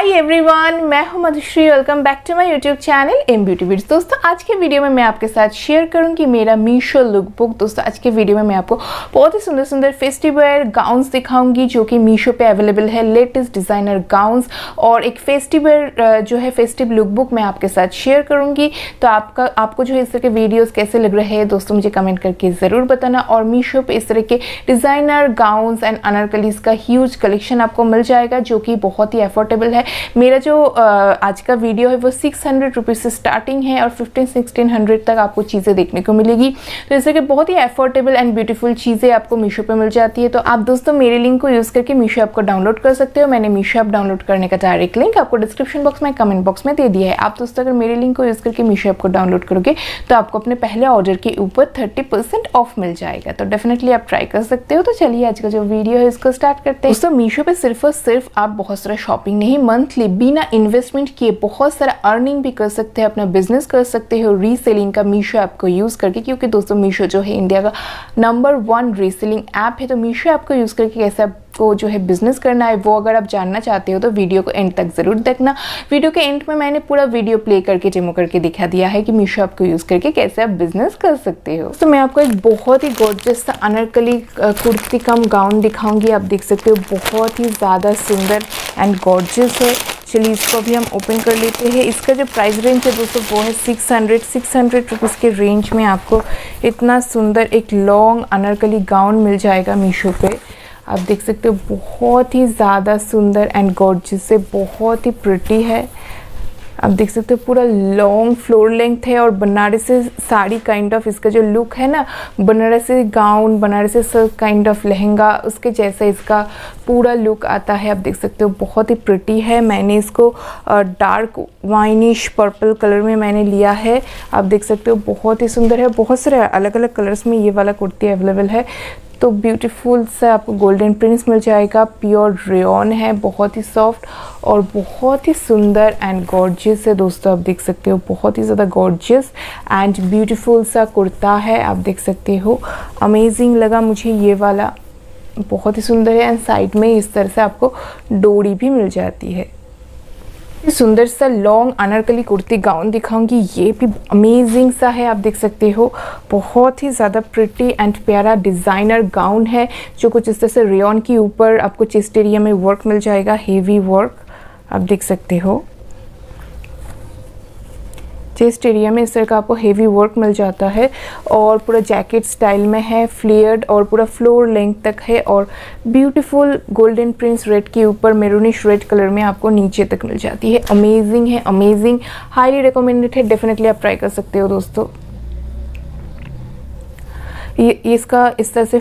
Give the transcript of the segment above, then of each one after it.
हाय everyone मैं हूँ Madhushree. Welcome back to my YouTube channel M beauty bits दोस्तों, आज के वीडियो में मैं आपके साथ शेयर करूँगी मेरा मीशो लुक बुक दोस्तों, आज के वीडियो में मैं आपको बहुत ही सुंदर सुंदर फेस्टिवल गाउन्स दिखाऊँगी, जो कि मीशो पे अवेलेबल है। लेटेस्ट डिज़ाइनर गाउन्स और एक फेस्टिवल जो है फेस्टिव लुक बुक मैं आपके साथ शेयर करूँगी। तो आपका, आपको जो है इस तरह के वीडियोज़ कैसे लग रहे हैं, दोस्तों, मुझे कमेंट करके ज़रूर बताना। और मीशो पर इस तरह के डिज़ाइनर गाउन्स एंड अनरकलीस का ह्यूज कलेक्शन आपको मिल जाएगा, जो कि बहुत ही अफोर्डेबल है। मेरा जो आज का वीडियो है वो सिक्स हंड्रेड रुपीज़ से स्टार्टिंग है और फिफ्टीन सिक्सटीन हंड्रेड तक आपको चीज़ें देखने को मिलेगी। तो इससे कि बहुत ही अफोर्डेबल एंड ब्यूटीफुल चीज़ें आपको मीशो पे मिल जाती है। तो आप दोस्तों मेरे लिंक को यूज़ करके मीशो ऐप को डाउनलोड कर सकते हो। मैंने मीशो ऐप डाउनलोड करने का डायरेक्ट लिंक आपको डिस्क्रिप्शन बॉक्स में कमेंट बॉक्स में दे दिया है। आप दोस्तों अगर मेरे लिंक को यूज़ करके मीशो ऐप को डाउनलोड करोगे तो आपको अपने पहले ऑर्डर के ऊपर थर्टी परसेंट ऑफ़ मिल जाएगा। तो डेफिनेटली आप ट्राई कर सकते हो। तो चलिए आज का जो वीडियो है, इसको स्टार्ट करते हैं। दोस्तों मीशो पे सिर्फ़ और सिर्फ़ आप बहुत सारा शॉपिंग नहीं मंथली बिना इन्वेस्टमेंट किए, बहुत सारा अर्निंग भी कर सकते हैं, अपना बिज़नेस कर सकते हो रीसेलिंग का मीशो ऐप को यूज़ करके, क्योंकि दोस्तों मीशो जो है इंडिया का नंबर वन रीसेलिंग ऐप है तो मीशो ऐप को यूज़ करके कैसे आपको जो है बिज़नेस करना है, वो अगर आप जानना चाहते हो तो वीडियो को एंड तक ज़रूर देखना। वीडियो के एंड में मैंने पूरा वीडियो प्ले करके डेमो करके दिखा दिया है कि मीशो ऐप को यूज़ करके कैसे आप बिज़नेस कर सकते हो। तो मैं आपको एक बहुत ही gorgeous anarkali kurti cum gown दिखाऊँगी। आप देख सकते हो, बहुत ही ज़्यादा सुंदर एंड गॉर्जियस है। चलिए, इसको भी हम ओपन कर लेते हैं। इसका जो प्राइस रेंज है दोस्तों, वो है six hundred six hundred rupees के रेंज में आपको इतना सुंदर एक लॉन्ग अनरकली गाउन मिल जाएगा मीशो पे। आप देख सकते हो, बहुत ही ज़्यादा सुंदर एंड गॉर्जियस से बहुत ही प्रिटी है। आप देख सकते हो, पूरा लॉन्ग फ्लोर लेंथ है और बनारसी साड़ी काइंड ऑफ़ इसका जो लुक है ना, Banarasi gown Banarasi kind of lehenga, उसके जैसा इसका पूरा लुक आता है। आप देख सकते हो, बहुत ही प्रिटी है। मैंने इसको डार्क वाइनिश पर्पल कलर में मैंने लिया है। आप देख सकते हो, बहुत ही सुंदर है। बहुत सारे अलग अलग कलर्स में ये वाला कुर्ती अवेलेबल है। तो ब्यूटीफुल सा आपको गोल्डन प्रिंट्स मिल जाएगा। प्योर रेन है, बहुत ही सॉफ्ट और बहुत ही सुंदर एंड गॉर्जियस है। दोस्तों, आप देख सकते हो, बहुत ही ज़्यादा गॉर्जियस एंड ब्यूटीफुल सा कुर्ता है। आप देख सकते हो अमेजिंग लगा मुझे ये वाला। बहुत ही सुंदर है एंड साइड में इस तरह से आपको डोरी भी मिल जाती है। सुंदर सा लॉन्ग अनारकली कुर्ती गाउन दिखाऊँगी, ये भी अमेजिंग सा है, आप देख सकते हो। बहुत ही ज़्यादा प्रिटी एंड प्यारा डिज़ाइनर गाउन है, जो कुछ इस तरह से रेन के ऊपर आपको चेस्ट एरिया में वर्क मिल जाएगा हेवी वर्क आप देख सकते हो। चेस्ट एरिया में इस तरह का आपको हेवी वर्क मिल जाता है और पूरा जैकेट स्टाइल में है फ्लेयर्ड और पूरा फ्लोर लेंथ तक है और ब्यूटीफुल गोल्डन प्रिंस रेड के ऊपर मेरूनिश रेड कलर में आपको नीचे तक मिल जाती है। अमेजिंग है अमेजिंग हाईली रिकमेंडेड है डेफिनेटली आप ट्राई कर सकते हो दोस्तों। ये, इसका, इस तरह से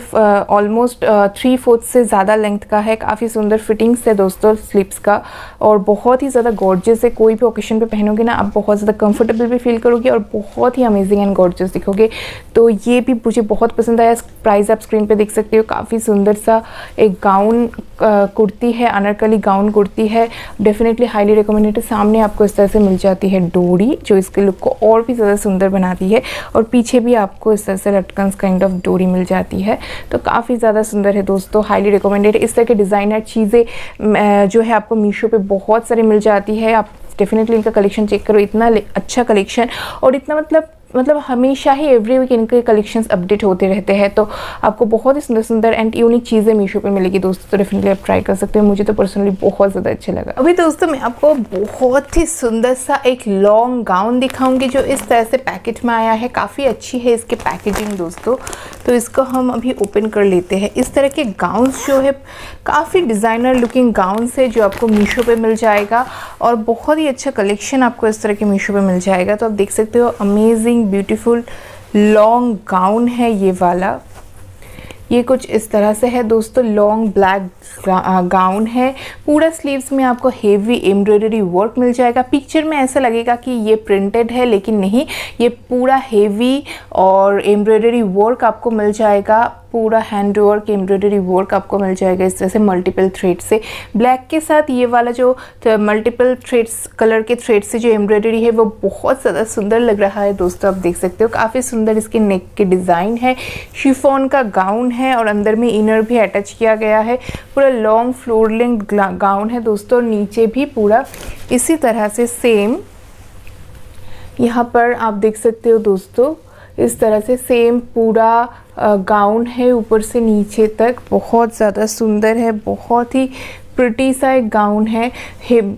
ऑलमोस्ट थ्री फोर्थ से ज़्यादा लेंथ का है, काफ़ी सुंदर फिटिंग्स है दोस्तों स्लिप्स का, और बहुत ही ज़्यादा गॉर्जियस है। कोई भी ओकेशन पे पहनोगे ना, आप बहुत ज़्यादा कंफर्टेबल भी फील करोगे और बहुत ही अमेजिंग एंड गॉर्जियस दिखोगे। तो ये भी मुझे बहुत पसंद आया प्राइस आप स्क्रीन पर देख सकते हो, काफ़ी सुंदर सा एक गाउन कुर्ती है, अनरकली गाउन कुर्ती है। डेफिनेटली हाईली रिकमेंडेड सामने आपको इस तरह से मिल जाती है डोरी, जो इसके लुक को और भी ज़्यादा सुंदर बनाती है, और पीछे भी आपको इस तरह से लटकन काइंड ऑफ़ डोरी मिल जाती है। तो काफ़ी ज़्यादा सुंदर है दोस्तों हाईली रिकमेंडेड इस तरह के डिज़ाइनर चीज़ें जो है आपको मीशो पे बहुत सारी मिल जाती है। आप डेफिनेटली इनका कलेक्शन चेक करो, इतना अच्छा कलेक्शन और इतना मतलब मतलब हमेशा ही एवरी वीक इनके कलेक्शंस अपडेट होते रहते हैं तो आपको बहुत ही सुंदर सुंदर एंड यूनिक चीज़ें मीशो पे मिलेगी दोस्तों तो डेफिनेटली आप ट्राई कर सकते हैं। मुझे तो पर्सनली बहुत ज़्यादा अच्छा लगा। अभी दोस्तों मैं आपको बहुत ही सुंदर सा एक लॉन्ग गाउन दिखाऊँगी, जो इस तरह से पैकेट में आया है। काफ़ी अच्छी है इसके पैकेजिंग दोस्तों। तो इसको हम अभी ओपन कर लेते हैं। इस तरह के गाउन्स जो है, काफ़ी डिज़ाइनर लुकिंग गाउन्स है, जो आपको मीशो पर मिल जाएगा और बहुत ही अच्छा कलेक्शन आपको इस तरह के मीशो पर मिल जाएगा। तो आप देख सकते हो अमेजिंग ब्यूटीफुल लॉन्ग गाउन है ये वाला। ये कुछ इस तरह से है दोस्तों लॉन्ग ब्लैक गाउन है। पूरा स्लीव्स में आपको हेवी एम्ब्रॉयडरी वर्क मिल जाएगा। पिक्चर में ऐसा लगेगा कि ये प्रिंटेड है, लेकिन नहीं। ये पूरा हेवी और एम्ब्रॉयडरी वर्क आपको मिल जाएगा। पूरा हैंड वर्क एम्ब्रॉयडरी वर्क आपको मिल जाएगा इस तरह से मल्टीपल थ्रेड से। ब्लैक के साथ ये वाला जो मल्टीपल थ्रेड्स कलर के थ्रेड से जो एम्ब्रॉयडरी है, वो बहुत ज़्यादा सुंदर लग रहा है दोस्तों, आप देख सकते हो। काफ़ी सुंदर इसके नेक के डिज़ाइन है। शिफोन का गाउन है और अंदर में इनर भी अटैच किया गया है। पूरा लॉन्ग फ्लोर लेंथ गाउन है दोस्तों, नीचे भी पूरा इसी तरह से सेम यहाँ पर आप देख सकते हो दोस्तों, इस तरह से सेम पूरा गाउन है ऊपर से नीचे तक। बहुत ज़्यादा सुंदर है बहुत ही प्रिटी सा एक गाउन है,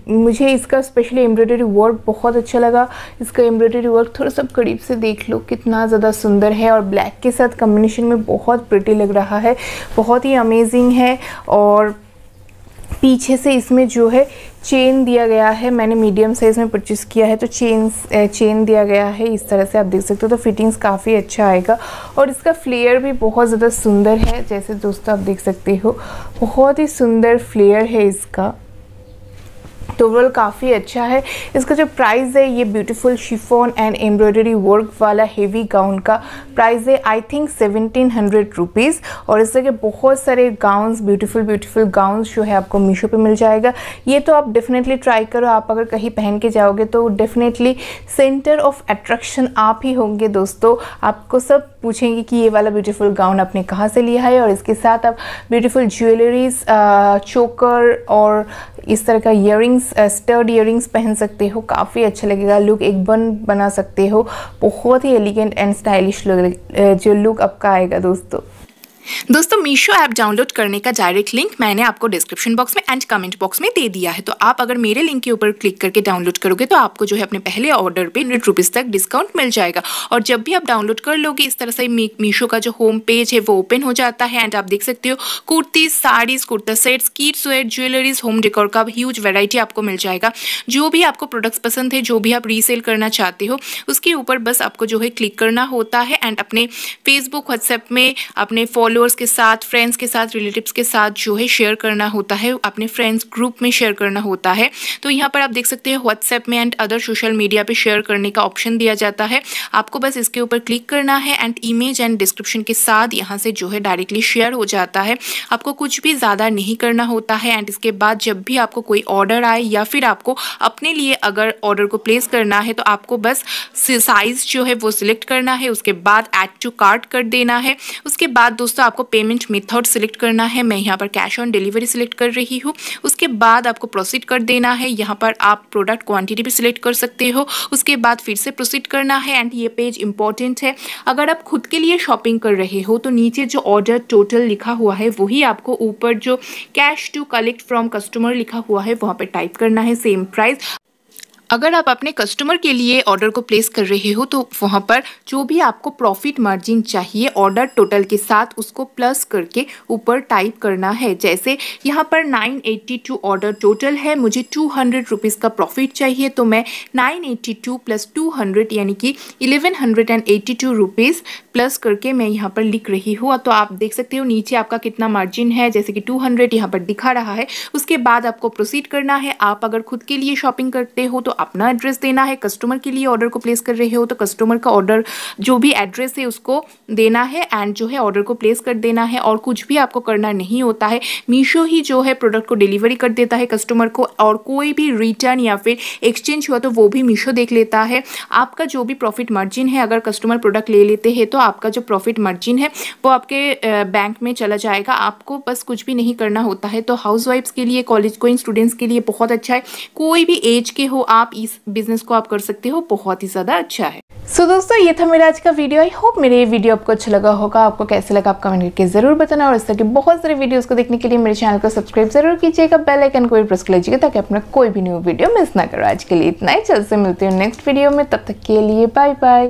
मुझे इसका स्पेशली एम्ब्रॉयडरी वर्क बहुत अच्छा लगा। इसका एम्ब्रॉयडरी वर्क थोड़ा सा करीब से देख लो कितना ज़्यादा सुंदर है और ब्लैक के साथ कम्बिनेशन में बहुत प्रिटी लग रहा है। बहुत ही अमेजिंग है और पीछे से इसमें जो है चेन दिया गया है, मैंने मीडियम साइज़ में परचेज़ किया है तो चेन चेन दिया गया है, इस तरह से आप देख सकते हो तो फिटिंग्स काफ़ी अच्छा आएगा। और इसका फ्लेयर भी बहुत ज़्यादा सुंदर है, जैसे दोस्तों आप देख सकते हो, बहुत ही सुंदर फ्लेयर है इसका। ओवरऑल काफ़ी अच्छा है। इसका जो प्राइस है, ये beautiful chiffon and embroidery work वाला हेवी गाउन का प्राइस है I think seventeen hundred rupees और इस के बहुत सारे गाउन्स ब्यूटीफुल ब्यूटीफुल गाउन्स जो है आपको मीशो पे मिल जाएगा। ये तो आप डेफिनेटली ट्राई करो। आप अगर कहीं पहन के जाओगे तो डेफिनेटली सेंटर ऑफ़ अट्रैक्शन आप ही होंगे दोस्तों। आपको सब पूछेंगे कि ये वाला ब्यूटीफुल गाउन आपने कहाँ से लिया है? और इसके साथ आप ब्यूटीफुल ज्वेलरीज चोकर और इस तरह का इयरिंग्स स्टर्ड इयरिंग्स पहन सकते हो, काफ़ी अच्छा लगेगा लुक एक बन, बना सकते हो, बहुत ही एलिगेंट एंड स्टाइलिश लुक जो लुक आपका आएगा दोस्तों। दोस्तों मीशो ऐप डाउनलोड करने का डायरेक्ट लिंक मैंने आपको डिस्क्रिप्शन बॉक्स में एंड कमेंट बॉक्स में दे दिया है। तो आप अगर मेरे लिंक के ऊपर क्लिक करके डाउनलोड करोगे तो आपको जो है अपने पहले ऑर्डर पे हंड्रेड रुपीज़ तक डिस्काउंट मिल जाएगा। और जब भी आप डाउनलोड कर लोगे, इस तरह से मीशो का जो होम पेज है, वो ओपन हो जाता है। एंड आप देख सकते हो kurtis saris kurta sets kids wear jewelleries home decor का ह्यूज वेराइटी आपको मिल जाएगा। जो भी आपको प्रोडक्ट्स पसंद है, जो भी आप रीसेल करना चाहते हो, उसके ऊपर बस आपको जो है क्लिक करना होता है। एंड अपने फेसबुक व्हाट्सएप में, अपने फॉलोअर्स के साथ फ्रेंड्स के साथ रिलेटिव्स के साथ जो है शेयर करना होता है, अपने फ्रेंड्स ग्रुप में शेयर करना होता है। तो यहाँ पर आप देख सकते हैं व्हाट्सएप में एंड अदर सोशल मीडिया पर शेयर करने का ऑप्शन दिया जाता है। आपको बस इसके ऊपर क्लिक करना है एंड इमेज एंड डिस्क्रिप्शन के साथ यहाँ से जो है डायरेक्टली शेयर हो जाता है। आपको कुछ भी ज़्यादा नहीं करना होता है एंड इसके बाद जब भी आपको कोई ऑर्डर आए या फिर आपको अपने लिए अगर ऑर्डर को प्लेस करना है तो आपको बस साइज़ जो है वो सिलेक्ट करना है, उसके बाद एड टू कार्ट कर देना है। उसके बाद दोस्तों आपको पेमेंट मेथड सिलेक्ट करना है। मैं यहाँ पर कैश ऑन डिलीवरी सिलेक्ट कर रही हूँ। उसके बाद आपको प्रोसीड कर देना है। यहाँ पर आप प्रोडक्ट क्वांटिटी भी सिलेक्ट कर सकते हो। उसके बाद फिर से प्रोसीड करना है एंड ये पेज इंपॉर्टेंट है। अगर आप खुद के लिए शॉपिंग कर रहे हो तो नीचे जो ऑर्डर टोटल लिखा हुआ है, वही आपको ऊपर जो cash to collect from customer लिखा हुआ है, वहाँ पर टाइप करना है सेम प्राइस अगर आप अपने कस्टमर के लिए ऑर्डर को प्लेस कर रहे हो तो वहाँ पर जो भी आपको प्रॉफिट मार्जिन चाहिए ऑर्डर टोटल के साथ उसको प्लस करके ऊपर टाइप करना है। जैसे यहाँ पर 982 ऑर्डर टोटल है, मुझे टू हंड्रेड रुपीज़ का प्रॉफिट चाहिए तो मैं 982 प्लस टू यानी कि eleven hundred and eighty two rupees plus करके मैं यहाँ पर लिख रही हूँ। तो आप देख सकते हो, नीचे आपका कितना मार्जिन है, जैसे कि टू हंड्रेड यहाँ पर दिखा रहा है। उसके बाद आपको प्रोसीड करना है। आप अगर खुद के लिए शॉपिंग करते हो तो अपना एड्रेस देना है कस्टमर के लिए ऑर्डर को प्लेस कर रहे हो तो कस्टमर का ऑर्डर जो भी एड्रेस है उसको देना है एंड जो है ऑर्डर को प्लेस कर देना है और कुछ भी आपको करना नहीं होता है। मीशो ही जो है प्रोडक्ट को डिलीवरी कर देता है कस्टमर को और कोई भी रिटर्न या फिर एक्सचेंज हुआ तो वो भी मीशो देख लेता है। आपका जो भी प्रॉफिट मार्जिन है, अगर कस्टमर प्रोडक्ट ले लेते हैं तो आपका जो प्रॉफिट मार्जिन है, वो आपके बैंक में चला जाएगा। आपको बस कुछ भी नहीं करना होता है। तो हाउस के लिए कॉलेज गोइंग स्टूडेंट्स के लिए बहुत अच्छा है। कोई भी एज के हो आप इस बिज़नेस को आप कर सकते हो बहुत ही ज़्यादा अच्छा है। सो so, दोस्तों ये था मेरा आज का वीडियो आई होप मेरे ये वीडियो आपको अच्छा लगा होगा। आपको कैसे लगा आप कमेंट करके ज़रूर बताना। और इस तरह के बहुत सारे वीडियोस को देखने के लिए मेरे चैनल को सब्सक्राइब ज़रूर कीजिएगा। बेल आइकन को भी प्रेस कर लीजिएगा ताकि अपना कोई भी न्यू वीडियो मिस ना करो। आज के लिए इतना ही। जल्द से मिलती हूँ नेक्स्ट वीडियो में। तब तक के लिए बाय बाय